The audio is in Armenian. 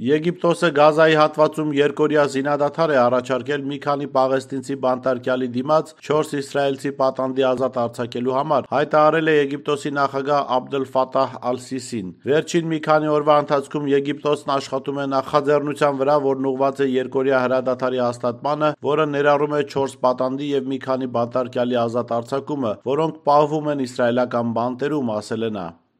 Եգիպտոսը Գազայի հատվածում երկօրյա զինադադար է առաջարկել մի քանի պաղեստինցի բանտարկյալի դիմաց 4 իսրայելցի պատանդի ազատ արձակելու համար, հայտարարել է Եգիպտոսի նախագահ Աբդել Ֆաթահ Ալ-Սիսին։ Վերջին մի քանի օրվա ընթացքում Եգիպտոսն աշխատում է նախաձեռնության վրա, որն ուղղված է երկօրյա հրադադարի հաստատմանը, որը ներառում է 4 պատանդի եւ մի քանի բանտարկյալի ազատ արձակումը, որոնք պահվում են իսրայելական բանտերում, ասել է նա։